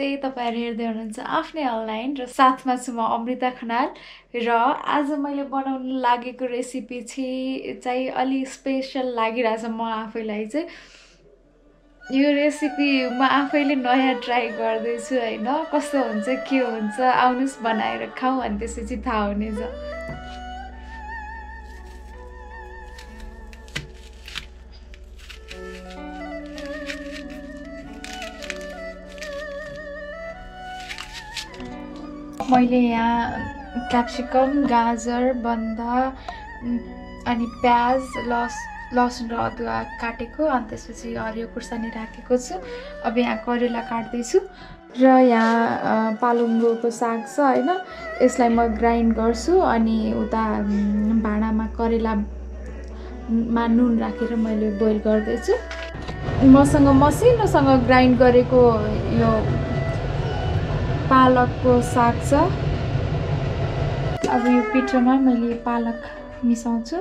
नमस्ते तपाईँहरू हेर्दै हुनुहुन्छ आफ्नै अनलाइन र साथमा छु म अमृता खनाल र आज मैले बनाउनु लागेको रेसिपी चाहिँ चाहिँ अलि स्पेसल लागिरहेछ म आफैलाई चाहिँ। यो रेसिपी म आफैले नयाँ ट्राई गर्दैछु होइन? कस्तो हुन्छ के हुन्छ? आउनुहोस् बनाएर खाउँ अनि त्यसपछि थाहा हुनेछ। मैले यहाँ क्याप्सिकम गाजर बन्दा अनि प्याज लस लसुन र अदुवा काटेको अनि त्यसपछि हरियो खुर्सानी राखेको छु। अब यहाँ करेला काट्दैछु। र यहाँ पालुङ्गोको साग छ होइन? यसलाई म ग्राइन्ड गर्छु अनि उता भाँडामा करेलामा नुन राखेर मैले बोइल गर्दैछु। मसँग मसिनोसँग ग्राइन्ड गरेको यो पालकको साग छ। अब यो पिठोमा मैले पालक मिसाउँछु।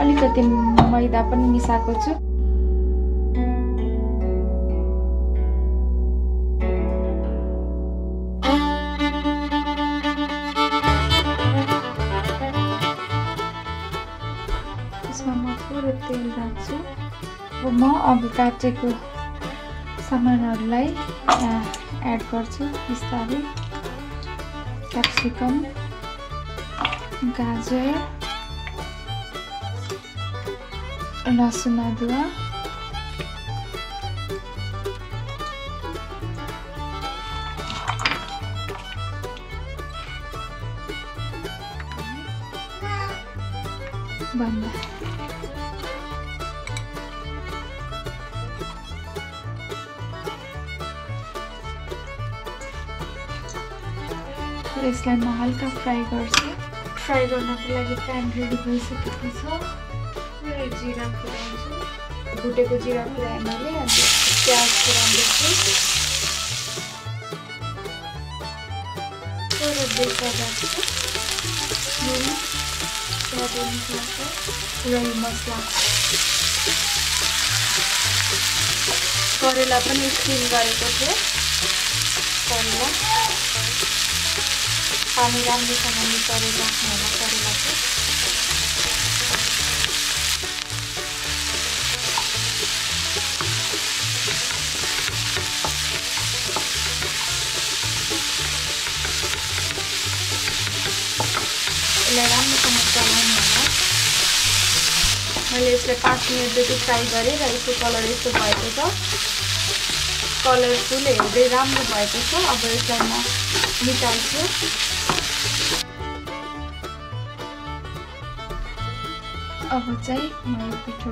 अलिकति मैदा पनि मिसाएको छु। त्यसमा म थोरै तेल राख्छु। अब म अघि काटेको सामानहरूलाई एड गर्छु बिस्तारै। क्याप्सिकम गाजर। लसुन अदुवा बन्द यसलाई म हल्का फ्राई गर्छु फ्राई गर्नको लागि प्यान रेडी भइसकेको छ जिरा फुलाउँछु भुटेको जिरा फुलाएँ मैले अनि प्याज फुलाउँदैछु रही मसला करेला पनि स्टिम गरेको थियो करेला पानी राम्रोसँग मिसाएर राख्नु होला यसलाई राम्रोसँग चलाउनु होला मैले यसलाई पाँच मिनट जति फ्राई गरेँ र यसको कलर यस्तो भएको छ कलरफुल हेर्दै राम्रो भएको छ अब यसलाई म निकाल्छु अब चाहिँ म पिठो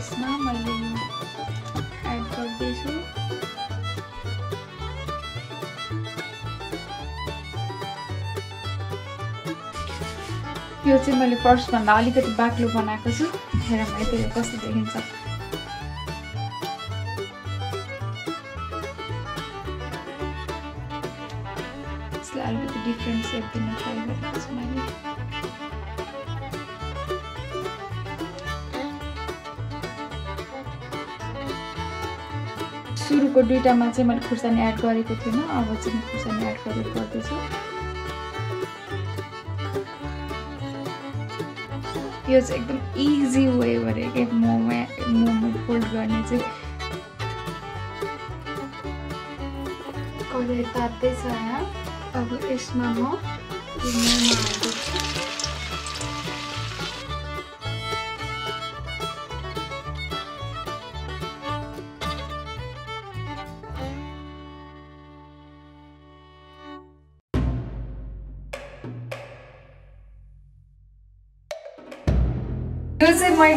यसमा मैले एड गर्दैछु। यो चाहिँ मैले फर्स्टभन्दा अलिकति बाक्लो बनाएको छु। हेर यति कस्तो देखिन्छ। सुरुको दुइटामा चाहिँ मैले खुर्सानी एड गरेको थिइनँ अब चाहिँ म खुर्सानी एड गरेर गर्दैछु। यो चाहिँ एकदम इजी वे भरे कि मोमो मोमो फोल्ड गर्ने चाहिँ। कहिले तात्दैछ यहाँ। अब यसमा म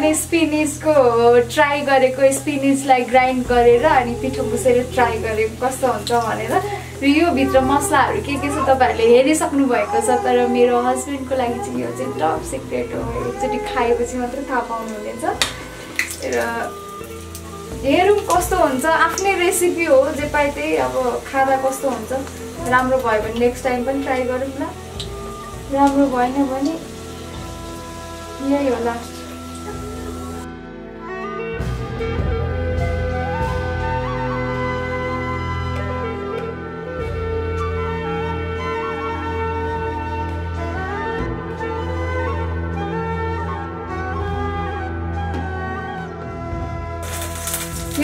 मैले स्पिनिचको ट्राई गरेको स्पिनिचलाई ग्राइन्ड गरेर अनि पिठो मुसेर ट्राई गरेको कस्तो हुन्छ भनेर र यो भित्र मसलाहरू के के छ तपाईँहरूले हेरिसक्नु भएको छ तर मेरो हस्बेन्डको लागि चाहिँ यो चाहिँ टप सिक्रेट हो। एकचोटि खाएपछि मात्रै थाहा पाउनुहुनेछ। र हेरौँ कस्तो हुन्छ आफ्नै रेसिपी हो जे पाए त्यही अब खाँदा कस्तो हुन्छ। राम्रो भयो भने नेक्स्ट टाइम पनि ट्राई गरौँ न राम्रो भएन भने यही हो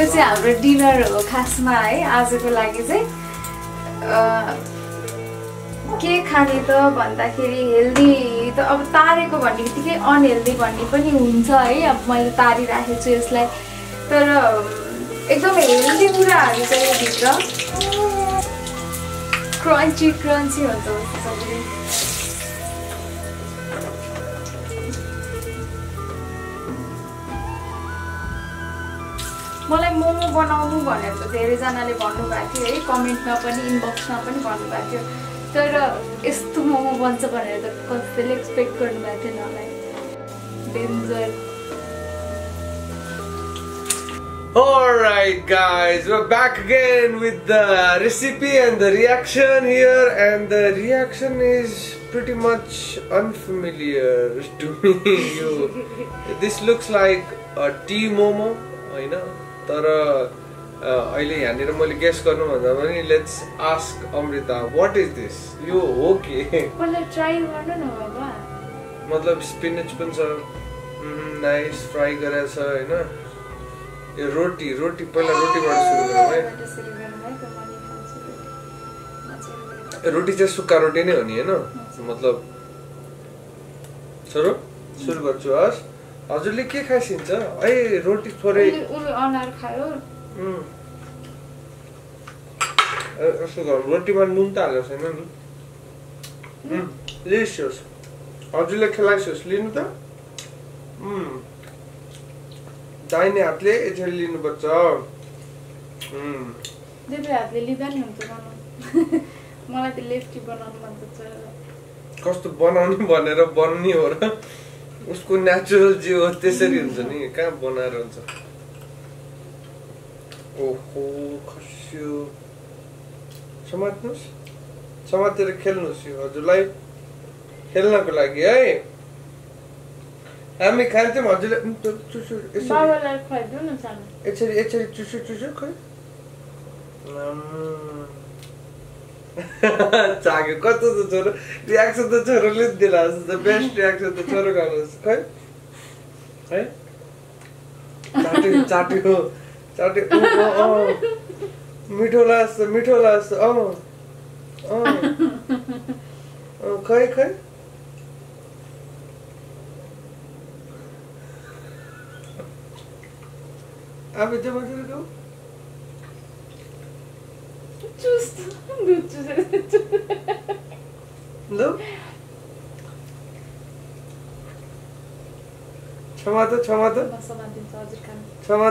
यो चाहिँ हाम्रो डिनर हो खासमा है। आजको लागि चाहिँ के खाने त भन्दाखेरि हेल्दी त अब तारेको भन्ने बित्तिकै अनहेल्दी भन्ने पनि हुन्छ है। अब मैले तारिराखेको छु यसलाई। तर एकदम हेल्दी कुराहरू चाहिँ योभित्र क्रन्ची क्रन्ची हुन्छ। कस्तो मलाई मोमो बनाउनु भनेर धेरैजनाले भन्नुभएको थियो है कमेन्टमा पनि इनबक्समा पनि भन्नुभएको थियो तर यस्तो मोमो बन्छ भनेर त कसैले एक्सपेक्ट गर्नुभएको थिएन होला danger Alright guys, we're back again with the recipe and the reaction here and the reaction is pretty much unfamiliar to me. You, this looks like a tea momo, होइन तर अहिले यहाँनिर मैले गेस गर्नु भन्दा पनि let's ask Amrita what is this यो हो के? पहिला ट्राई गर्नु न बाबा? मतलब स्पिनच पनि छ। नाइस फ्राई गरेको छ होइन? यो रोटी रोटी पहिला रोटीबाट सुरु गरौँ है। रोटी चाहिँ सुक्खा रोटी नै हो नि होइन? मतलब सुरु सुरु गर्छु हस्। हजुरले के खाइसिन्छ? है रोटी थोरै। उसले अनार खायो। उम्, ए, यसो गरौँ। रोटीमा नुन त हालेको छैन नि। लिसियोस् हजुरले खेलाइसियोस्। लिनु त। दाहिने हातले यसरी लिनुपर्छ। हातले लिँदा नि हुन्छ बनाउनु। मलाई त लेफ्टी बनाउनु कस्तो बनाउने भनेर बन्ने हो र। उसको नेचुरल जे हो त्यसरी हुन्छ नि। कहाँ बनाएर हुन्छ? ओहो खस्यो। समात्नुहोस्। समातेर खेल्नुहोस् यो। हजुरलाई खेल्नको लागि है। हामी खान्थ्यौँ हजुरले यसरी। यसरी चुसु चुसु खै आम्म। चाग्यो कस्तो त छोरो रियाक्सन त छोरोले पनि दिला जस्तो त बेस्ट रियाक्सन त छोरो गर्नुहोस् खै है चाट्यो चाट्यो चाट्यो उ, अँ, अँ। मिठो लाग्छ मिठो लाग्छ अँ अँ अँ, खै खै अब चाहिँ मजाले गाउँ चुस दुध चुसेर ल क्षमा त क्षमा त म समातिन्छ हजुर खानु क्षमा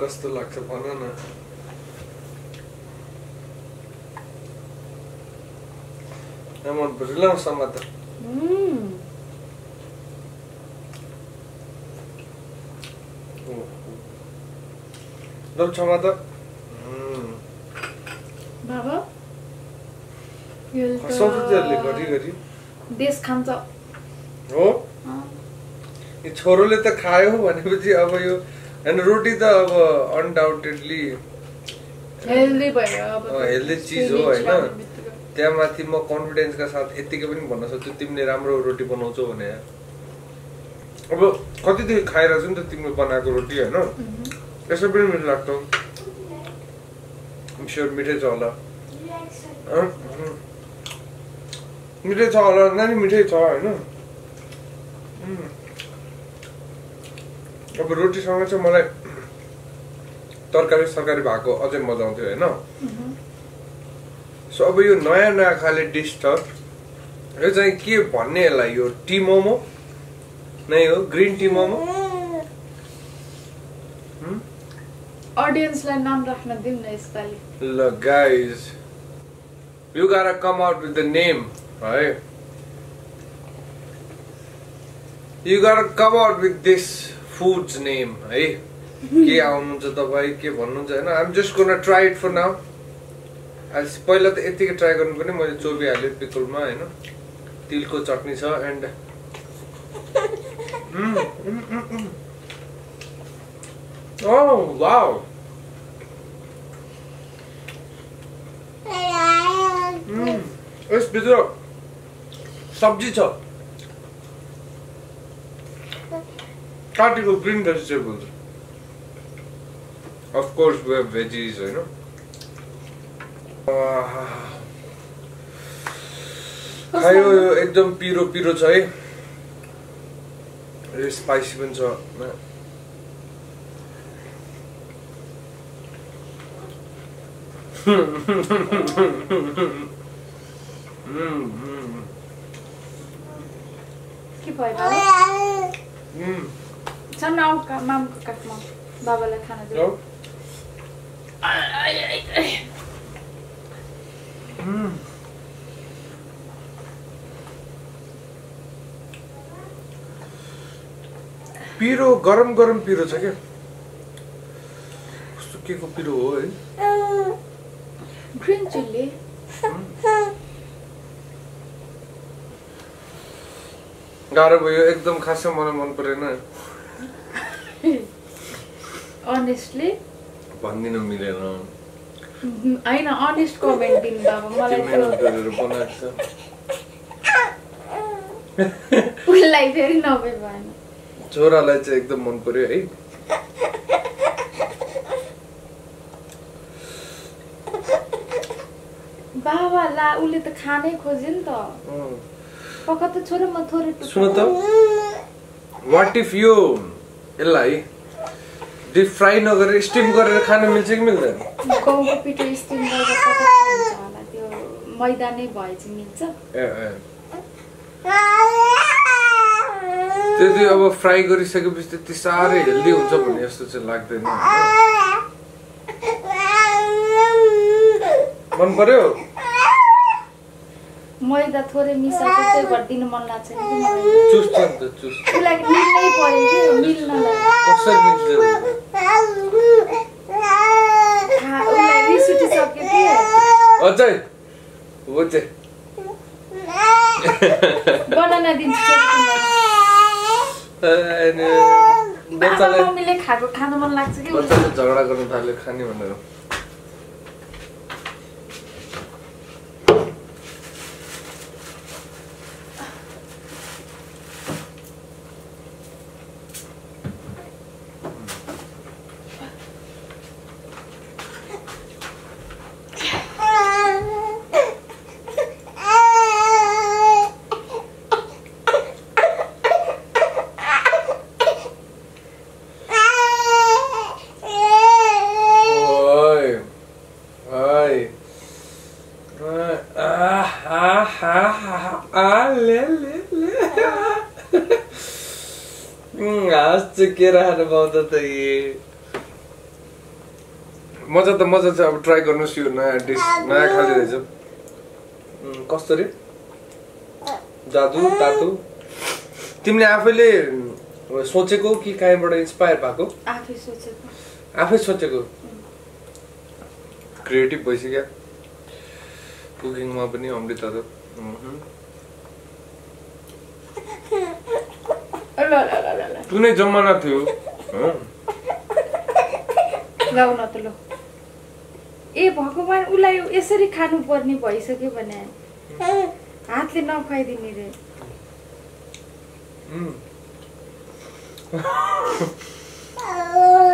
कस्तो लाग्छ भन न मन पर्छ ल समा त ल क्षमा त बाबा यो देश खान्छ हो। यो छोरोले त खायो भनेपछि अब यो होइन रोटी त अब अनडाउटेडली हेल्दी चिज हो, होइन? त्यहाँ माथि म कन्फिडेन्सका साथ यत्तिकै पनि भन्न सक्छु तिमीले राम्रो रोटी बनाउँछौ भने अब कतिदेखि खाइरहेको छु नि त तिमीले बनाएको रोटी होइन। यसो पनि मिठो लाग्छ स्योर मिठै छ होला। मिठै छ होला नानी मिठै छ होइन। अब रोटीसँग चाहिँ मलाई तरकारी सरकारी भएको अझै मजा आउँथ्यो होइन? सो अब यो नयाँ नयाँ खाले डिस छ यो चाहिँ के भन्ने यसलाई यो टी मोमो? नै हो ग्रिन टी मोमो? अडियन्सलाई नाम राख्न दिउँ न यसपालि। ल guys you gotta come out with the name है? You gotta come out with this foods name है के आउनुहुन्छ तपाईँ के भन्नुहुन्छ होइन I'm just gonna try it for now आज पहिला त यतिकै ट्राई गर्नुपर्ने मैले चोबिहालेँ पिकलमा होइन तिलको चटनी छ एन्ड. यसभित्र सब्जी छ काटेको green vegetables of course way veggies होइन आहा। खायो यो एकदम पिरो पिरो छ है यो स्पाइसी पनि छ के भयो आऊ का- मामको काखमा बाबालाई खाना? Mm. पिरो गरम गरम पिरो छ क्या कस्तो के को पिरो हो है ग्रिन चिल्ली गाह्रो भयो एकदम खासै मलाई मन परेन अनेस्टली भनिदिनु मिलेन होइन अनेस्ट कमेन्ट दिनु मलाई उसलाई फेरि नभए भएन छोरालाई चाहिँ एकदम मन पर्यो है बाबा ला उसले त खानै खोज्यो नि त। पक्का त छोरा म थोरै सुन त वाट इफ यो यसलाई डिप फ्राई नगरेर स्टिम गरेर खान मिल्छ कि मिल्दैन? गहुँको पिठो स्टिम गरेर होला। त्यो मैदा नै भए चाहिँ मिल्छ। ए ए। त्यति अब फ्राई गरिसकेपछि त्यति साह्रै हेल्दी हुन्छ भन्ने जस्तो चाहिँ लाग्दैन। मन पर्यो? मैदा थोरै मिसाएको त्यही भएर दिनु मन लाग्छ उसलाई मिल्नै पऱ्यो कि मिल्नलाई रिस उठिसक्यो कि? अझै हो चाहिँ। बनाना दिन्छु मम्मीले खाएको खानु मन लाग्छ कि झगडा गर्नु थाल्यो खाने भनेर ओइ ओइ ओइ, आ हा हा हा आ ले ले ले उम्, हाँस चाहिँ के राखेर पाउँदा त यी मजा त मजा छ अब ट्राई गर्नुहोस् यो नयाँ डिस नयाँ खाले रहेछ कस्तो रे जादु तातु तिमीले आफैले सोचेको कि कहीँबाट इन्सपायर भएको आफै सोचेको आफै सोचेको क्रिएटिभ भइसक्यो कुकिङमा पनि अमृता ल कुनै जमाना थियो। न त ल। ए भगवान् उसलाई यसरी खानुपर्ने भइसक्यो भने हातले नखुवाइदिने रे।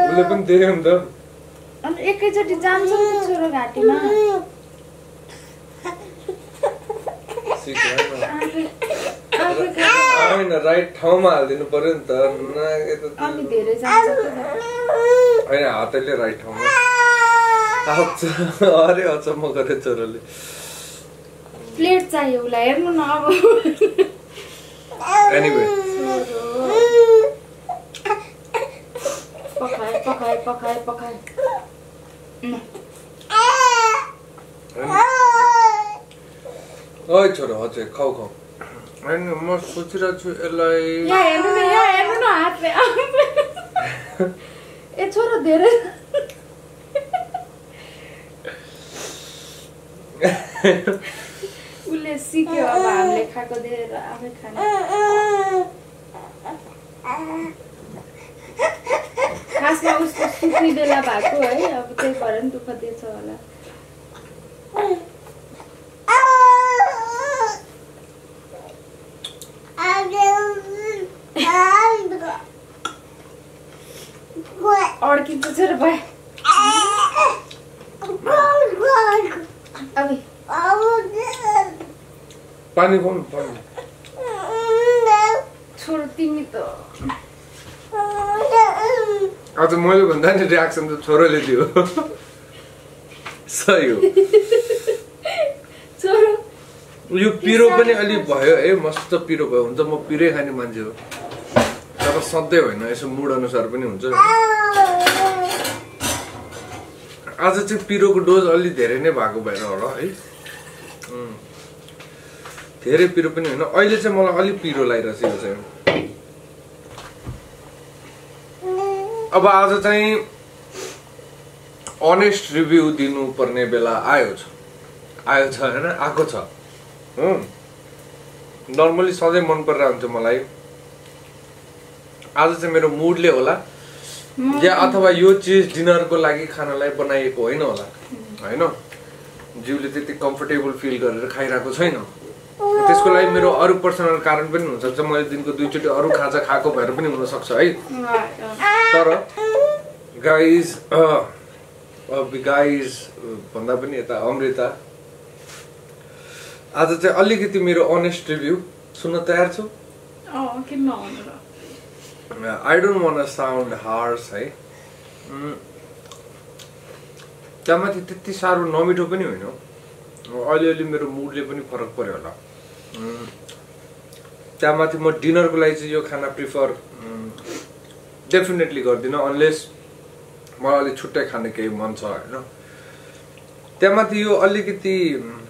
उसले पनि देख्यो नि त। अनि एकैचोटि जान्छ छोरो घाँटीमा सिक होइन आफै खा होइन राइट ठाउँमा हालिदिनु पर्यो नि त। होइन हातैले राइट ठाउँमा। अरे अचम्म गरे छोराले। प्लेट चाहियो उसलाई। हेर्नु न अब। एनिवे पकाए पकाए पकाए पकाए ल, ओइ छोरो हजुर खाऊ खाऊ। होइन म सोचिरहेको छु यसलाई यहाँ हेर्नु न हातले ए छोरो धेरै उसले सिक्यो अब हामीले खाएको दिएर आफै खाने खासमा उसको सुत्ने बेला भएको है अब त्यही भएर नि दुःख दिएछ होला अड्किन्छ छोरो भयो अब पानी खाउँ न पानी छोरो तिमी त आज मैले भन्दा नि रियाक्सन त छोरोले दियो सही हो छोरो यो पिरो पनि अलिक भयो है मस्त पिरो भयो हुन्छ म पिरै खाने मान्छे हो तर सधैँ होइन यसो मुड अनुसार पनि हुन्छ आज चाहिँ पिरोको डोज अलि धेरै नै भएको भएर होला है। धेरै पिरो पनि होइन। अहिले चाहिँ मलाई अलिक पिरो यो चाहिँ। अब आज चाहिँ अनेस्ट रिभ्यू दिनुपर्ने बेला आयो छ। आयो छ होइन? आएको छ। नर्मली सधैँ मन परिरहेको हुन्छ मलाई। आज चाहिँ मेरो मुडले होला। या अथवा यो चिज डिनरको लागि खानालाई बनाइएको होइन होला। होइन? जिउले त्यति कम्फर्टेबल फिल गरेर खाइरहेको छैन। त्यसको लागि मेरो अरू पर्सनल कारण पनि हुनसक्छ। मैले दिनको दुईचोटि अरू खाजा खाएको भएर पनि हुनसक्छ है। तर गाइज गाइज भन्दा पनि यता अमृता आज चाहिँ अलिकति मेरो अनेस्ट रिभ्यू सुन्न तयार छु। I don't want sound harsh है। त्यहाँमाथि त्यति साह्रो नमिठो पनि होइन। अलिअलि मेरो मुडले पनि फरक पर्यो होला। त्यहाँमाथि म डिनरको लागि चाहिँ यो खाना प्रिफर डेफिनेटली गर्दिनँ अनलेस मलाई अलिक छुट्टै खाने केही मन छ होइन। त्यहाँमाथि यो अलिकति उम्,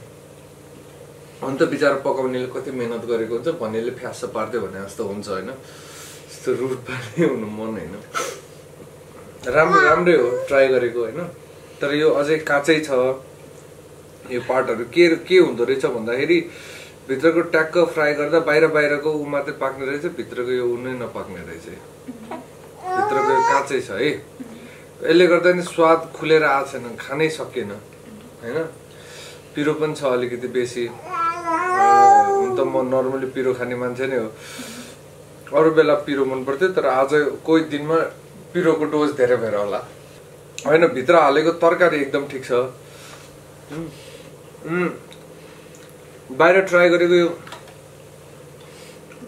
हुन त बिचरा पकाउनेले कति मेहनत गरेको हुन्छ भन्नेले फ्यास पारिदियो भने जस्तो हुन्छ होइन। त्यस्तो रुट पार्ने हुनु मन होइन। राम्रो राम्रै हो ट्राई गरेको होइन। तर यो अझै काँचै छ यो पार्टहरू के के हुँदो रहेछ भन्दाखेरि भित्रको ट्याक्क फ्राई गर्दा बाहिर बाहिरको ऊ मात्रै पाक्ने रहेछ भित्रको यो ऊ नै नपाक्ने रहेछ। भित्रको यो काँचै छ है। यसले गर्दा नि स्वाद खुलेर आएको छैन खानै सकिएन होइन? पिरो पनि छ अलिकति बेसी। हुन त म नर्मली पिरो खाने मान्छे नै हो। अरू बेला पिरो मन पर्थ्यो तर आज कोही दिनमा पिरोको डोज धेरै भएर होला। होइन भित्र हालेको तरकारी एकदम ठिक छ। बाहिर ट्राई गरेको यो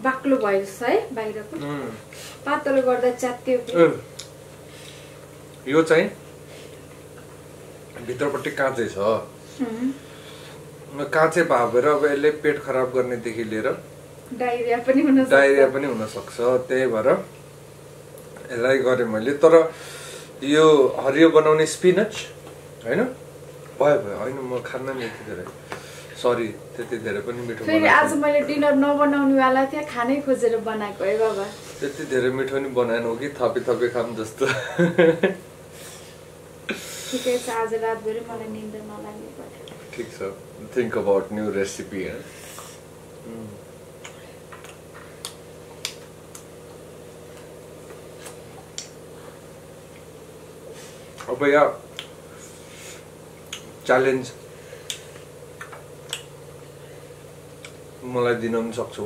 बाक्लो भयो है बाहिरको। पातलो गर्दा च्यात्यो यो चाहिँ भित्रपट्टि काँचै छ। काँचै भएर अब यसले पेट खराब गर्नेदेखि लिएर डाइरिया पनि हुन। डाइरिया पनि हुन सक्छ। त्यही भएर यसलाई गरेँ मैले। तर यो हरियो बनाउने स्पिनच होइन? भयो भयो। होइन म खान्न नि यति धेरै। सरी त्यति धेरै पनि मिठो फेरि आज मैले डिनर नबनाउने वाला थिएँ खानै खोजेर बनाएको है बाबा। त्यति धेरै मिठो नि बनाएन हो कि थपी थपी खाम जस्तो। ठिकै छ आज रातभरि मलाई निन्द नलाग्ने भयो। ठिक छ। थिङ्क अबाउट न्यू रेसिपी अब यहाँ च्यालेन्ज मलाई दिन पनि सक्छौ।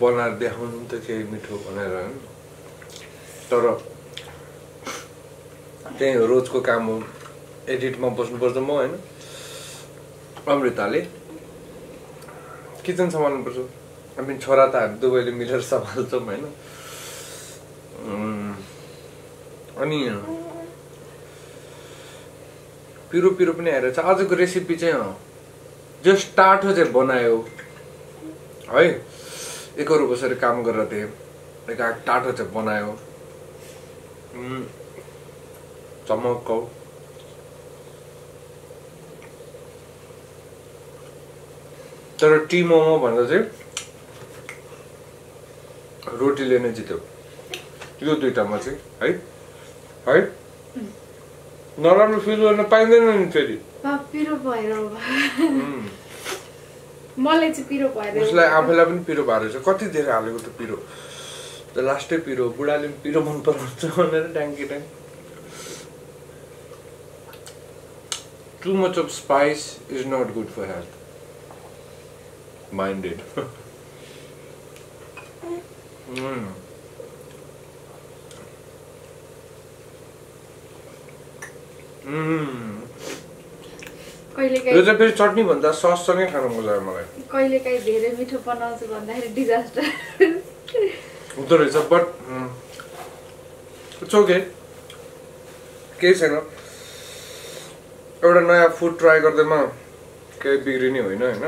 बनाएर देखाउनु त केही मिठो होइन। तर त्यही रोजको काम हो। एडिटमा बस्नुपर्छ म होइन। अमृताले किचन सम्हाल्नुपर्छ हामी छोरा त हामी दुवैले मिलेर सम्हाल्छौँ होइन। अनि पिरो पिरो पनि आइरहेछ आजको रेसिपी चाहिँ अँ, जस्ट टाठो चाहिँ बनायो। है एकरो बसेर काम गरेर थिएँ एक टाठो चाहिँ बनायो। उम्, चमक तर टी मोमो भन्दा चाहिँ रोटीले नै जित्यो। यो दुइटामा चाहिँ है है। नराम्रो फिल गर्न पाइँदैन नि फेरि बा, पिरो भएर हो बा। उम्, मलाई चाहिँ पिरो भएर हो। उसलाई आफैलाई पनि पिरो भएको रहेछ कति धेरै हालेको त पिरो? त लास्टै पिरो बुढाले पनि पिरो मन पराउँछ भनेर tangy tang. Too much of spice is not good for health minded कहिले यो चाहिँ फेरि चटनी भन्दा सससँगै खानु मजा आयो मलाई। कहिले काहीँ धेरै मिठो बनाउँछु भन्दाखेरि डिजास्टर हुँदो रहेछ बट इट्स ओके केही छैन। एउटा नयाँ फुड ट्राई गर्दैमा केही बिग्रिने होइन होइन?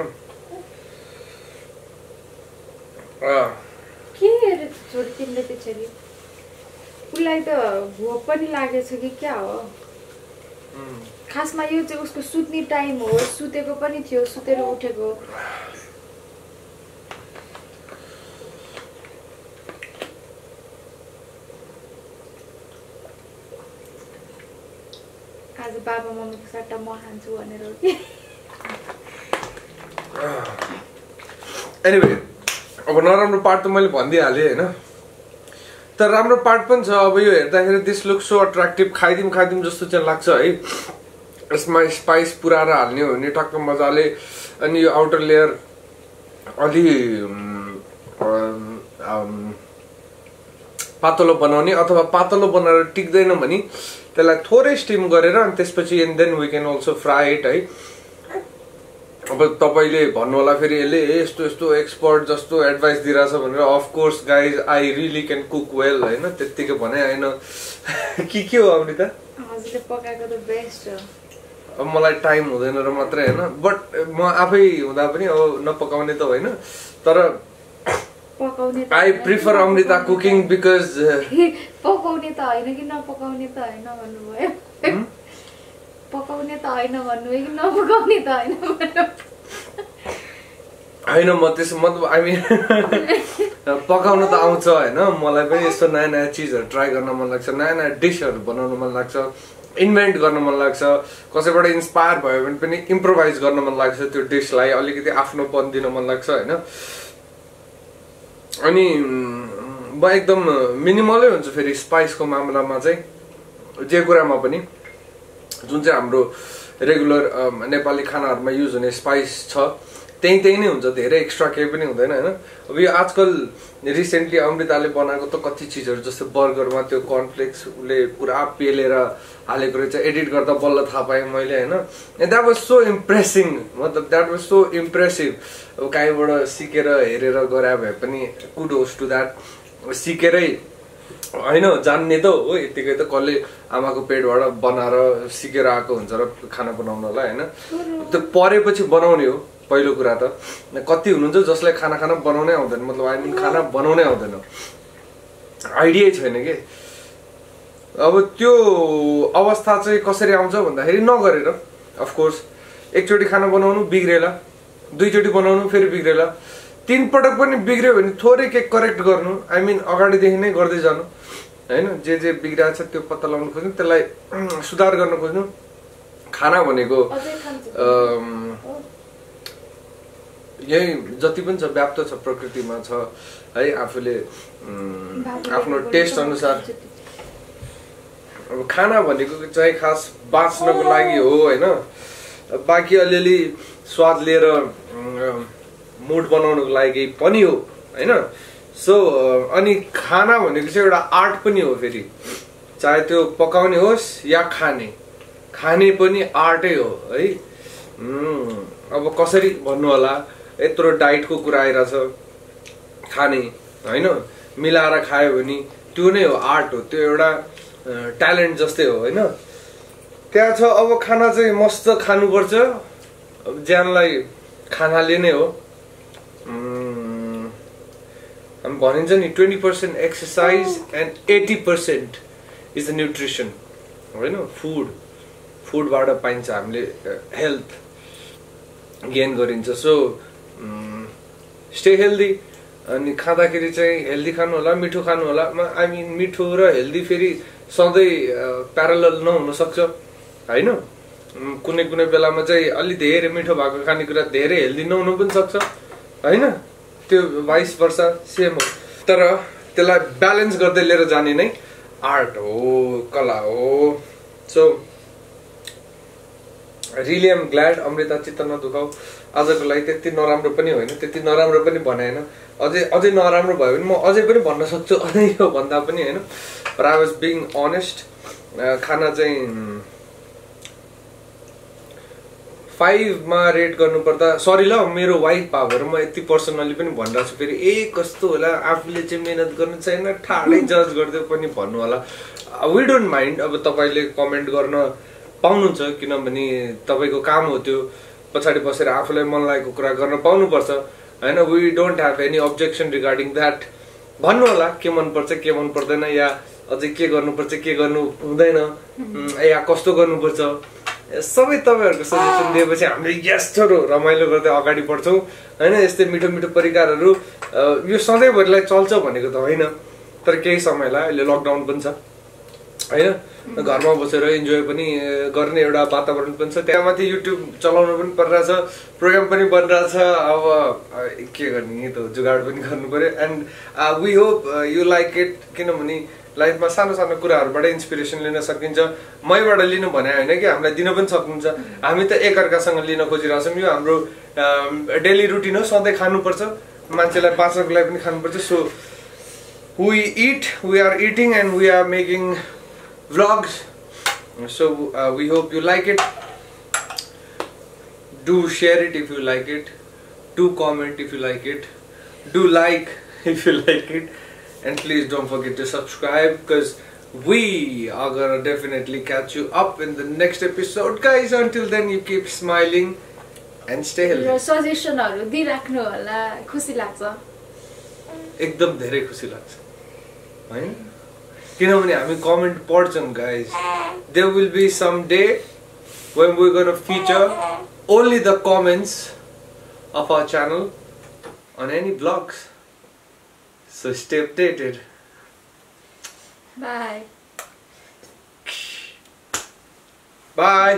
उसलाई त भोक पनि लागेछ कि क्या हो? खासमा यो चाहिँ उसको सुत्ने टाइम हो सुतेको पनि थियो सुतेर उठेको। आज बाबा मम्मीको सट्टा म खान्छु भनेर। एनिवे अब नराम्रो पार्ट त मैले भनिदिइहालेँ होइन? तर राम्रो पार्ट पनि छ। अब यो हेर्दाखेरि दिस लुक सो अट्र्याक्टिभ खाइदिउँ खाइदिउँ जस्तो चाहिँ लाग्छ है। यसमा स्पाइस पुऱ्याएर हाल्ने हो भने टक्क मजाले अनि यो आउटर लेयर अलि पातलो बनाउने अथवा पातलो बनाएर टिक्दैन भने त्यसलाई थोरै स्टिम गरेर अनि त्यसपछि and then we can also fry it है। अब तपाईँले भन्नु होला फेरि यसले यस्तो यस्तो एक्सपर्ट जस्तो एडभाइस दिइरहेछ भनेर of course guys I really can cook well होइन। त्यत्तिकै भने होइन। के के हो अमृता? अब मलाई टाइम हुँदैन र मात्रै होइन बट म आफै हुँदा पनि अब नपकाउने त होइन तर I prefer Amrita cooking because पकाउने त होइन कि नपकाउने त होइन भन्नुभयो। पकाउने त होइन भन्नुभयो कि नपकाउने त होइन भन्नु होइन म त्यसो मतलब आई मिन पकाउन त आउँछ होइन मलाई पनि यस्तो नयाँ नयाँ चिजहरू ट्राई गर्न मन लाग्छ नयाँ नयाँ डिसहरू बनाउन मन लाग्छ। इन्भेन्ट गर्न मन लाग्छ कसैबाट इन्सपायर भयो भने पनि इम्प्रोभाइज गर्न मन लाग्छ त्यो डिसलाई अलिकति आफ्नोपन दिन मन लाग्छ होइन? अनि म एकदम मिनिमलै हुन्छ फेरि स्पाइसको मामलामा चाहिँ जे कुरामा पनि। जुन चाहिँ हाम्रो रेगुलर नेपाली खानाहरूमा युज हुने स्पाइस छ त्यही त्यही नै हुन्छ धेरै एक्स्ट्रा केही पनि हुँदैन होइन? अब यो आजकल रिसेन्टली अमृताले बनाएको त कति चिजहरू जस्तै बर्गरमा त्यो कर्नफ्लेक्स उसले पुरा पेलेर हालेको रहेछ एडिट गर्दा बल्ल थाहा पाएँ मैले होइन? द्याट वाज सो इम्प्रेसिङ मतलब द्याट वाज सो इम्प्रेसिभ अब कहीँबाट सिकेर हेरेर गरे भए पनि कुडोस टु द्याट सिकेरै होइन जान्ने त हो यतिकै त कसले आमाको पेटबाट बनाएर सिकेर आएको हुन्छ र खाना बनाउनलाई होइन? त्यो परेपछि बनाउने हो पहिलो कुरा त। कति हुनुहुन्छ जसलाई खाना खाना बनाउनै आउँदैन। मतलब आई मिन खाना बनाउनै आउँदैन। आइडियै छैन कि? अब त्यो अवस्था चाहिँ कसरी आउँछ भन्दाखेरि नगरेर अफकोर्स एकचोटि खाना बनाउनु बिग्रेला। दुईचोटि बनाउनु फेरि बिग्रेला। तिन पटक पनि बिग्रियो भने थोरै के करेक्ट गर्नु। आई मिन अगाडिदेखि नै गर्दै जानु। होइन जे जे बिग्रिएको छ त्यो पत्ता लगाउनु खोज्नु त्यसलाई सुधार गर्न खोज्नु। खाना भनेको। यही जति पनि छ व्याप्त छ प्रकृतिमा छ है आफूले आफ्नो टेस्ट अनुसार। अब खाना भनेको चाहिँ खास बाँच्नको लागि हो होइन। बाँकी अलिअलि स्वाद लिएर मुड बनाउनुको लागि पनि हो होइन। सो अनि खाना भनेको चाहिँ एउटा आर्ट पनि हो फेरि। चाहे त्यो पकाउने होस् या खाने। खाने पनि आर्टै हो है। अब कसरी भन्नु होला यत्रो डाइटको कुरा आइरहेछ। खाने होइन? मिलाएर खायो भने त्यो नै हो आर्ट हो। त्यो एउटा ट्यालेन्ट जस्तै हो होइन? त्यहाँ छ अब खाना चाहिँ मस्त खानुपर्छ। ज्यानलाई खानाले नै हो। भनिन्छ नि twenty percent exercise and eighty percent is the nutrition होइन फुड फुडबाट पाइन्छ हामीले हेल्थ गेन गरिन्छ सो स्टे हेल्दी अनि खाँदाखेरि चाहिँ हेल्दी खानु होला मिठो खानु होला. आई मिन मिठो र हेल्दी फेरि सधैँ प्यारल नहुन सक्छ. होइन उम्, कुनै कुनै बेलामा चाहिँ अलि धेरै मिठो भएको खानेकुरा धेरै हेल्दी नहुनु पनि सक्छ. होइन त्यो भाइस वर्ष सेम हो. तर त्यसलाई ब्यालेन्स गर्दै लिएर जाने नै आर्ट हो कला हो. So really am glad Amrita चित्त नदुखाउ आजको लागि त्यति नराम्रो पनि होइन त्यति नराम्रो पनि भनेन अझै अझै नराम्रो भयो भने म अझै पनि भन्न सक्छु अझै यो भन्दा पनि होइन। आई वाज बिङ अनेस्ट खाना चाहिँ फाइभमा रेट गर्नुपर्दा सरी ल मेरो वाइफ भएर म यति पर्सनली पनि भनिरहेको छु फेरि ए कस्तो होला आफूले चाहिँ मिहिनेत गर्नु छैन ठाडै जज गर्दै पनि भन्नु होला। वी डोन्ट माइन्ड अब तपाईँले कमेन्ट गर्न पाउनुहुन्छ किनभने तपाईँको काम हो त्यो पछाडि बसेर आफूलाई मन लागेको कुरा गर्न पाउनुपर्छ होइन? We don't have any objection regarding that भन्नु होला के मनपर्छ के मन पर्दैन या अझै के गर्नुपर्छ के गर्नु हुँदैन। या कस्तो गर्नुपर्छ। सबै तपाईँहरूको सजेसन दिएपछि हामीले यस छोरो रमाइलो गर्दै अगाडि बढ्छौँ। होइन यस्तै मिठो मिठो परिकारहरू यो सधैँभरिलाई चल्छ भनेको त होइन तर केही समयलाई अहिले लकडाउन पनि छ। होइन घरमा बसेर इन्जोय पनि गर्ने एउटा वातावरण पनि छ। त्यहाँ माथि युट्युब चलाउनु पनि परिरहेछ प्रोग्राम पनि बनिरहेछ। अब के गर्ने त जुगाड पनि गर्नु पर्यो। And we hope you like it किनभने लाइफमा सानो सानो कुराहरूबाट इन्सपिरेसन लिन सकिन्छ। मैबाट लिनु भने होइन कि हामीलाई दिन पनि सक्नुहुन्छ। हामी त एकअर्कासँग लिन खोजिरहेछौँ। यो हाम्रो डेली रुटिन हो। सधैँ खानुपर्छ। मान्छेलाई बाँच्नको लागि पनि खानुपर्छ। So we eat we are eating and we are making vlogs so we hope you like it do share it if you like it do comment if you like it do like if you like it and please don't forget to subscribe because we are gonna definitely catch you up in the next episode guys until then you keep smiling and stay र healthy सजेसनहरू दिइराख्नु होला खुसी लाग्छ एकदम धेरै खुसी लाग्छ होइन किनभने हामी कमेन्ट पढ्छौँ guys they will be some day when we gonna feature only the comments of our channel on any blogs So stay updated bye bye